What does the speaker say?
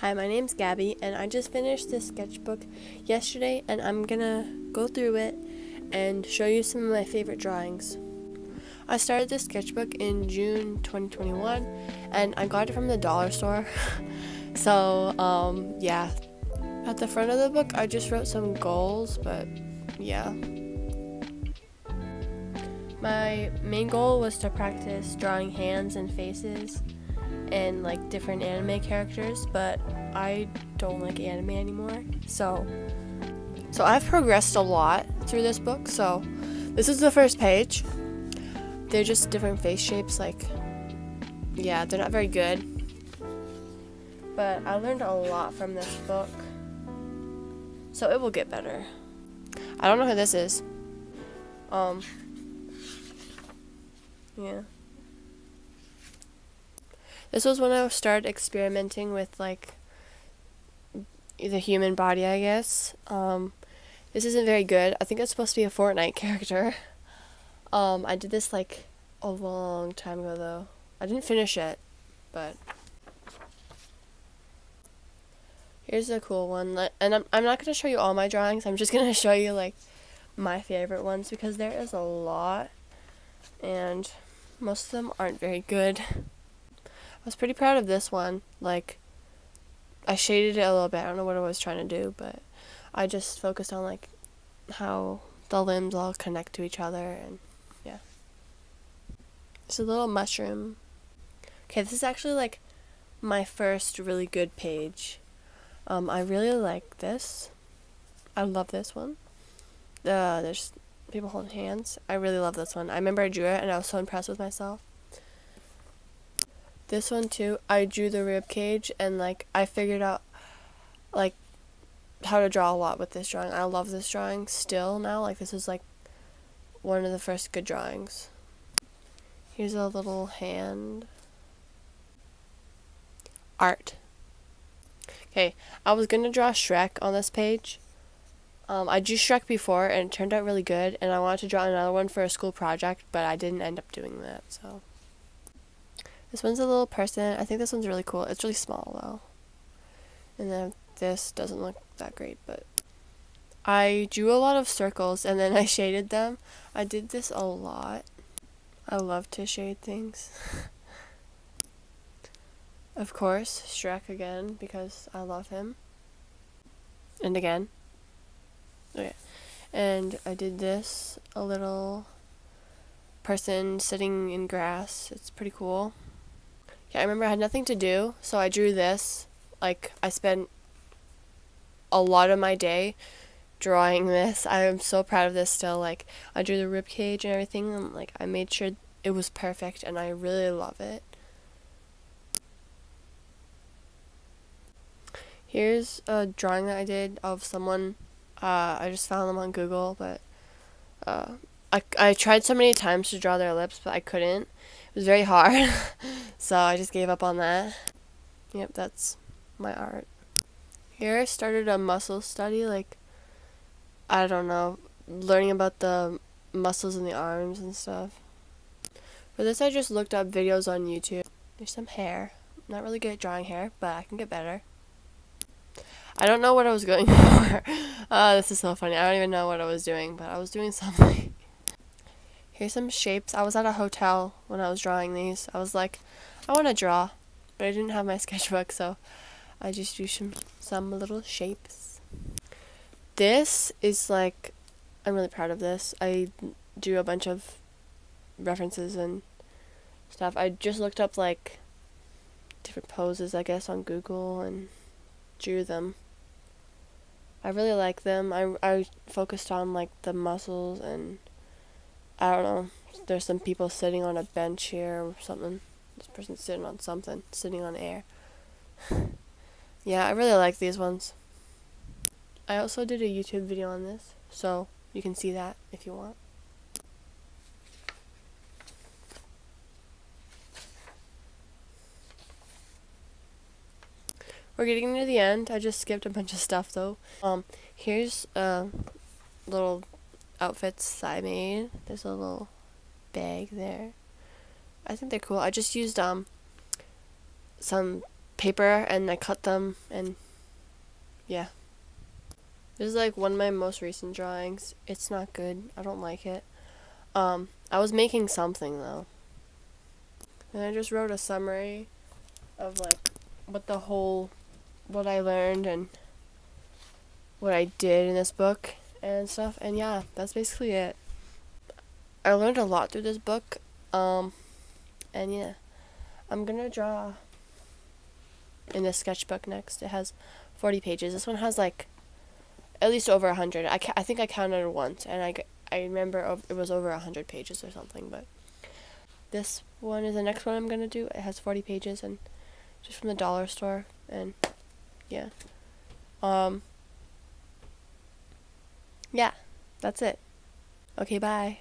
Hi, my name's Gabby, and I just finished this sketchbook yesterday, and I'm gonna go through it and show you some of my favorite drawings. I started this sketchbook in June 2021, and I got it from the dollar store. so, um, yeah. At the front of the book, I just wrote some goals, but yeah. My main goal was to practice drawing hands and faces and like different anime characters, but I don't like anime anymore. So so I've progressed a lot through this book. So this is the first page. They're just different face shapes like yeah, they're not very good. But I learned a lot from this book. So it will get better. I don't know who this is. Um yeah. This was when I started experimenting with like the human body, I guess. Um, this isn't very good. I think it's supposed to be a Fortnite character. Um, I did this like a long time ago though. I didn't finish it, but here's a cool one. And I'm I'm not gonna show you all my drawings. I'm just gonna show you like my favorite ones because there is a lot, and most of them aren't very good was pretty proud of this one. Like, I shaded it a little bit. I don't know what I was trying to do, but I just focused on like how the limbs all connect to each other and yeah. It's a little mushroom. Okay, this is actually like my first really good page. Um, I really like this. I love this one. Uh, there's people holding hands. I really love this one. I remember I drew it and I was so impressed with myself. This one too, I drew the rib cage and like I figured out like how to draw a lot with this drawing. I love this drawing still now. Like this is like one of the first good drawings. Here's a little hand. Art. Okay, I was gonna draw Shrek on this page. Um, I drew Shrek before and it turned out really good, and I wanted to draw another one for a school project, but I didn't end up doing that, so. This one's a little person. I think this one's really cool. It's really small though. And then this doesn't look that great, but I drew a lot of circles and then I shaded them. I did this a lot. I love to shade things. of course, Shrek again because I love him. And again. Okay. And I did this a little person sitting in grass. It's pretty cool. Yeah, I remember I had nothing to do, so I drew this. Like, I spent a lot of my day drawing this. I am so proud of this still. Like, I drew the rib cage and everything, and like, I made sure it was perfect, and I really love it. Here's a drawing that I did of someone. Uh, I just found them on Google, but uh, I, I tried so many times to draw their lips, but I couldn't was very hard. so I just gave up on that. Yep, that's my art. Here I started a muscle study, like, I don't know, learning about the muscles in the arms and stuff. For this I just looked up videos on YouTube. There's some hair. not really good at drawing hair, but I can get better. I don't know what I was going for. uh, this is so funny. I don't even know what I was doing, but I was doing something. Here's some shapes. I was at a hotel when I was drawing these. I was like, I want to draw, but I didn't have my sketchbook, so I just drew some, some little shapes. This is like, I'm really proud of this. I drew a bunch of references and stuff. I just looked up like different poses, I guess, on Google and drew them. I really like them. I, I focused on like the muscles and I don't know. There's some people sitting on a bench here or something. This person's sitting on something, sitting on air. yeah, I really like these ones. I also did a YouTube video on this, so you can see that if you want. We're getting near the end. I just skipped a bunch of stuff though. Um, here's a little outfits I made. There's a little bag there. I think they're cool. I just used um some paper and I cut them and yeah. This is like one of my most recent drawings. It's not good. I don't like it. Um, I was making something though. And I just wrote a summary of like what the whole what I learned and what I did in this book and stuff. And yeah, that's basically it. I learned a lot through this book. Um, and yeah, I'm gonna draw in this sketchbook next. It has 40 pages. This one has like at least over 100. I, I think I counted once, and I, I remember it was over 100 pages or something, but this one is the next one I'm gonna do. It has 40 pages and just from the dollar store, and yeah. Um, yeah, that's it. Okay, bye.